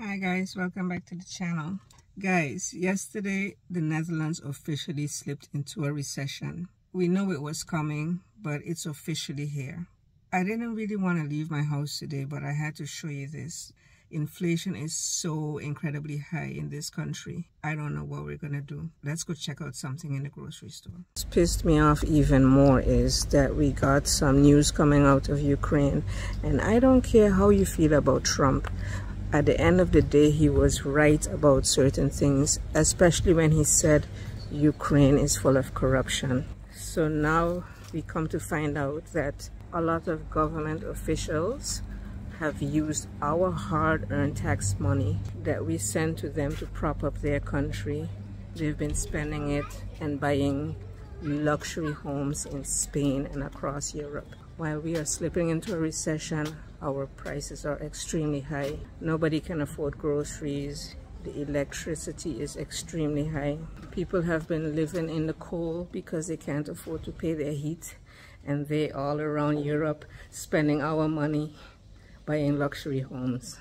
Hi guys, welcome back to the channel. Guys, yesterday the Netherlands officially slipped into a recession. We know it was coming, but it's officially here. I didn't really want to leave my house today, but I had to show you this. Inflation is so incredibly high in this country. I don't know what we're gonna do. Let's go check out something in the grocery store. What's pissed me off even more is that we got some news coming out of Ukraine. And I don't care how you feel about Trump, at the end of the day, he was right about certain things, especially when he said Ukraine is full of corruption. So now we come to find out that a lot of government officials have used our hard-earned tax money that we send to them to prop up their country. They've been spending it and buying luxury homes in Spain and across Europe. While we are slipping into a recession, our prices are extremely high. Nobody can afford groceries. The electricity is extremely high. People have been living in the cold because they can't afford to pay their heat. And they all around Europe spending our money buying luxury homes.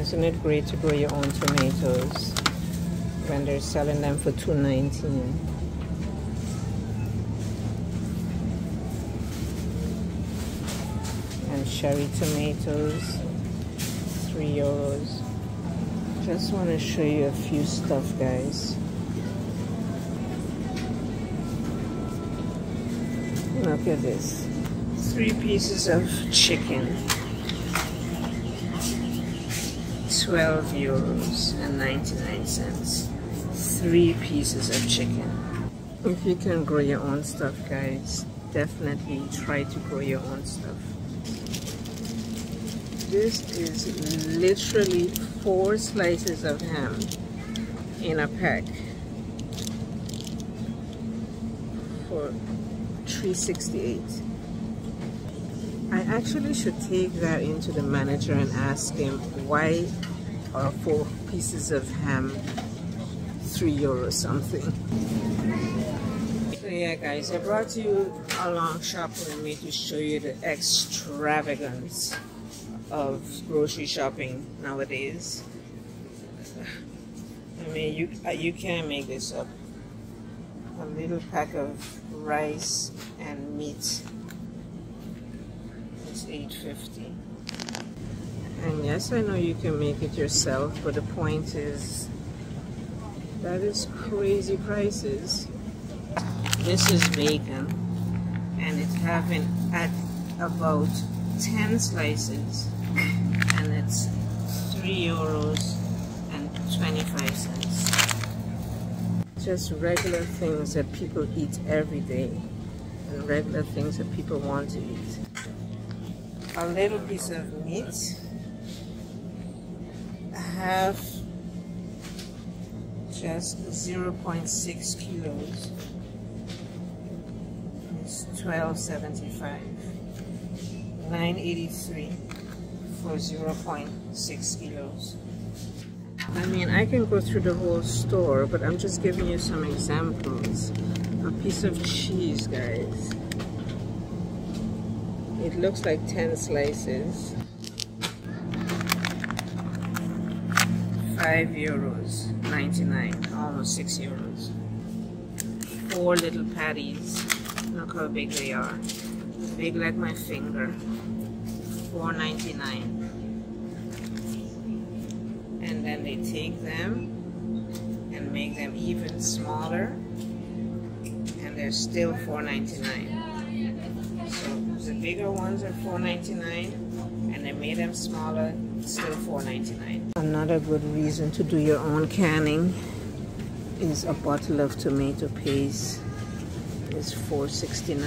Isn't it great to grow your own tomatoes when they're selling them for two nineteen? And cherry tomatoes, three euros. Just want to show you a few stuff, guys. Look at this. Three pieces of chicken. 12 euros and 99 cents. Three pieces of chicken. If you can grow your own stuff, guys, definitely try to grow your own stuff. This is literally four slices of ham in a pack for 368 I actually should take that into the manager and ask him why are four pieces of ham three euro something? So yeah guys i brought you along shopping with me to show you the extravagance of grocery shopping nowadays. I mean you uh, you can't make this up. A little pack of rice and meat 850 and yes, I know you can make it yourself, but the point is that is crazy prices. This is bacon, and it's having at about 10 slices, and it's 3 euros and 25 cents. Just regular things that people eat every day, and regular things that people want to eat. A little piece of meat I have just 0.6 kilos. It's 1275. 983 for 0.6 kilos. I mean, I can go through the whole store, but I'm just giving you some examples. A piece of cheese, guys. It looks like 10 slices. 5 euros 99 almost 6 euros. Four little patties. Look how big they are. Big like my finger. 4.99 and then they take them and make them even smaller. And they're still 4.99 so the bigger ones are 4.99 and I made them smaller still 4.99 another good reason to do your own canning is a bottle of tomato paste. Is 4.69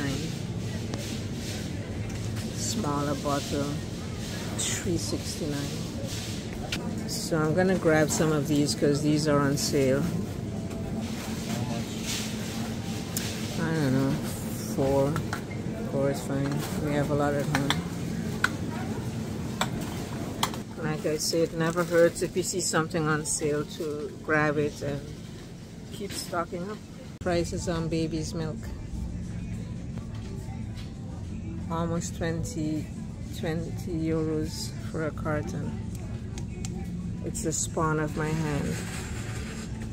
smaller bottle 3.69 so I'm gonna grab some of these because these are on sale. I don't know four is fine we have a lot at home like I said, never hurts if you see something on sale to grab it and keep stocking up. Prices on baby's milk. Almost 20, 20 euros for a carton. It's the spawn of my hand.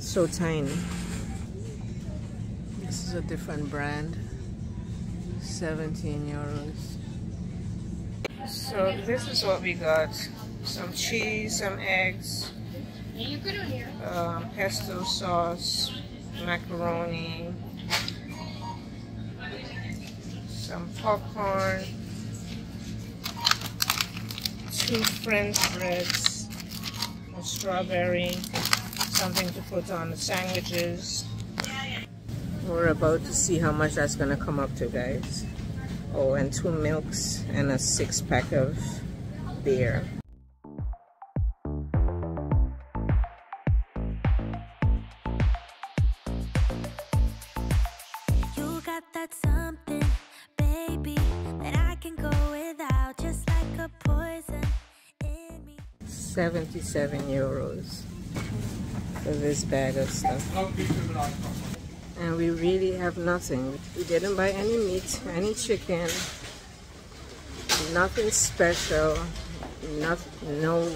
So tiny. This is a different brand. 17 euros. So this is what we got. Some cheese, some eggs, um, pesto sauce, macaroni, some popcorn, two French breads, a strawberry, something to put on the sandwiches. We're about to see how much that's gonna come up to guys. Oh, and two milks and a six pack of beer. baby, that I can go without, just like a poison in me. 77 euros for this bag of stuff. And we really have nothing. We didn't buy any meat, any chicken, nothing special, not, no,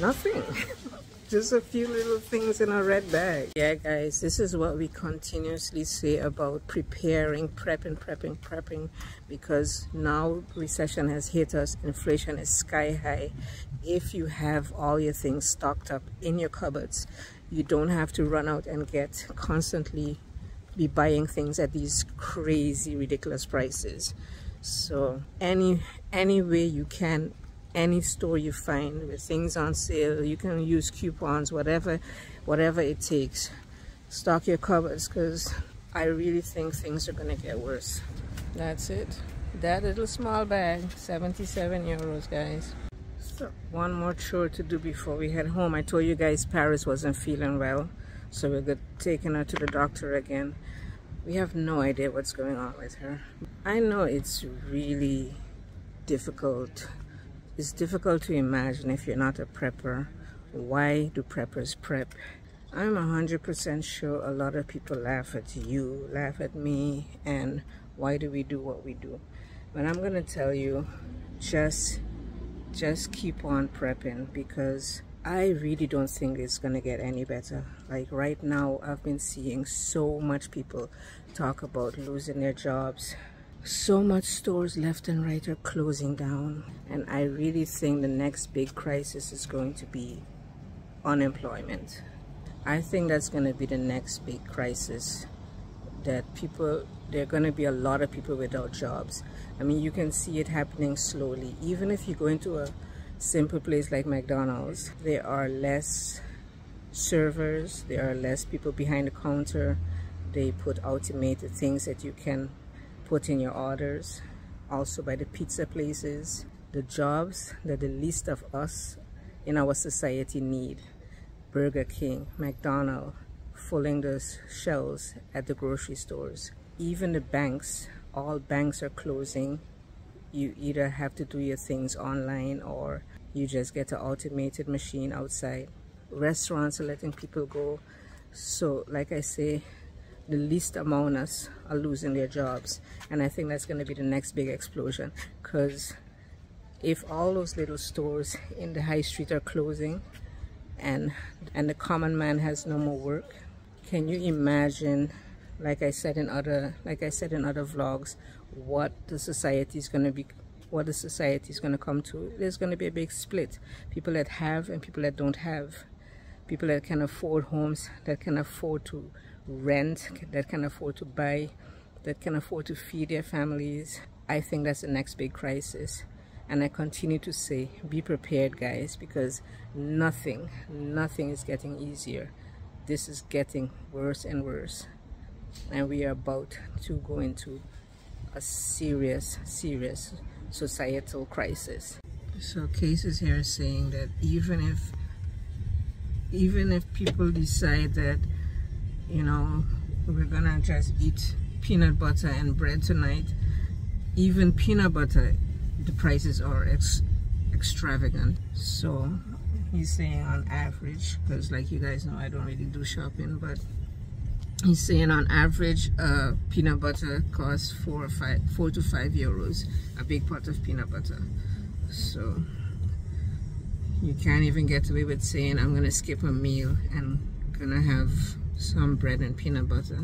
nothing. just a few little things in a red bag. Yeah, guys, this is what we continuously say about preparing, prepping, prepping, prepping, because now recession has hit us, inflation is sky high. If you have all your things stocked up in your cupboards, you don't have to run out and get constantly be buying things at these crazy, ridiculous prices. So any any way you can any store you find with things on sale you can use coupons whatever whatever it takes. Stock your cupboards because I really think things are gonna get worse. That's it. That little small bag 77 euros guys one more chore to do before we head home I told you guys Paris wasn't feeling well so we're taking her to the doctor again we have no idea what's going on with her I know it's really difficult it's difficult to imagine if you're not a prepper. Why do preppers prep? I'm 100% sure a lot of people laugh at you, laugh at me, and why do we do what we do? But I'm going to tell you, just, just keep on prepping because I really don't think it's to get any better. Like right now, I've been seeing so much people talk about losing their jobs, so much stores left and right are closing down and I really think the next big crisis is going to be unemployment. I think that's to be the next big crisis that people there are going to be a lot of people without jobs. I mean you can see it happening slowly. Even if you go into a simple place like McDonald's there are less servers there are less people behind the counter. They put automated things that you can put in your orders. Also by the pizza places the jobs that the least of us in our society need. Burger King, McDonald's, filling the shelves at the grocery stores. Even the banks, all banks are closing. You either have to do your things online or you just get an automated machine outside. Restaurants are letting people go. So like I say, the least among us are losing their jobs and I think that's going to be the next big explosion because if all those little stores in the high street are closing and and the common man has no more work can you imagine like I said in other like I said in other vlogs what the society is going to be what the society is going to come to there's going to be a big split people that have and people that don't have people that can afford homes that can afford to rent, that can afford to buy, that can afford to feed their families. I think that's the next big crisis. And I continue to say, be prepared, guys, because nothing, nothing is getting easier. This is getting worse and worse. And we are about to go into a serious, serious societal crisis. So cases here saying that even if even if people decide that you know we're gonna just eat peanut butter and bread tonight even peanut butter the prices are ex extravagant so he's saying on average because like you guys know I don't really do shopping but he's saying on average uh, peanut butter costs four or five four to five euros a big pot of peanut butter. So you can't even get away with saying I'm gonna skip a meal and gonna have some bread and peanut butter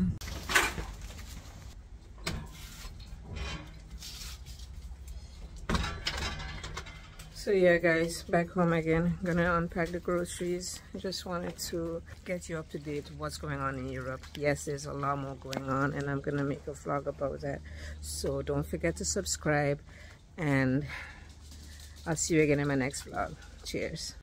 so yeah guys back home again. Gonna unpack the groceries. Just wanted to get you up to date what's going on in Europe. Yes there's a lot more going on and I'm gonna make a vlog about that. So don't forget to subscribe and I'll see you again in my next vlog. Cheers